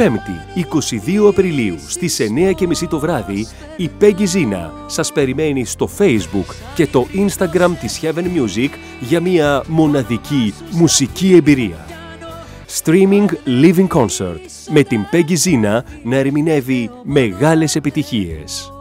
5η, 22 Απριλίου στις 9.30 το βράδυ, η Peggy Zina σας περιμένει στο Facebook και το Instagram της Heaven Music για μια μοναδική μουσική εμπειρία. Streaming Living Concert με την Peggy Zina να ερμηνεύει μεγάλες επιτυχίες.